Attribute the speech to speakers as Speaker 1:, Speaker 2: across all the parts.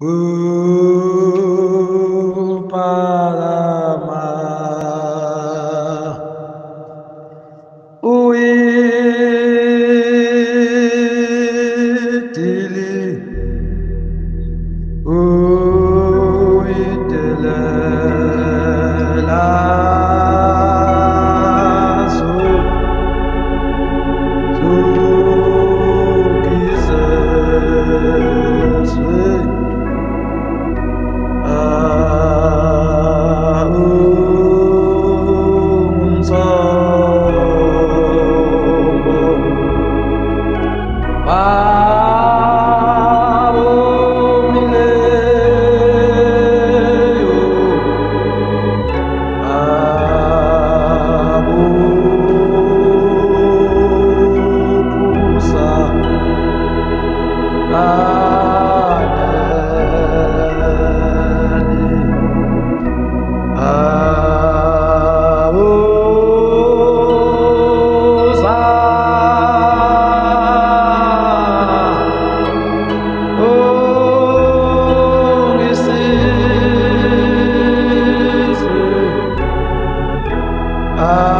Speaker 1: Uparama Bye. uh,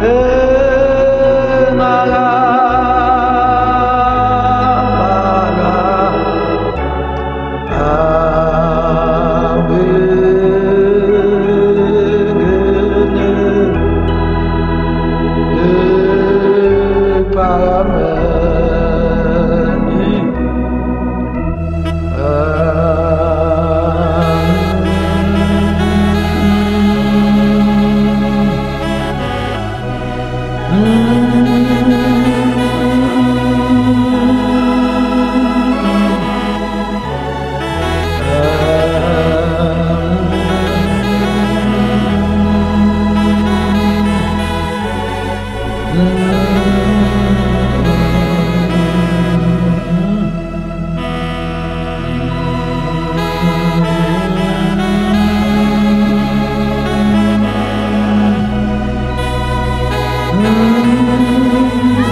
Speaker 1: Uh. Mm-hmm. Mm-hmm.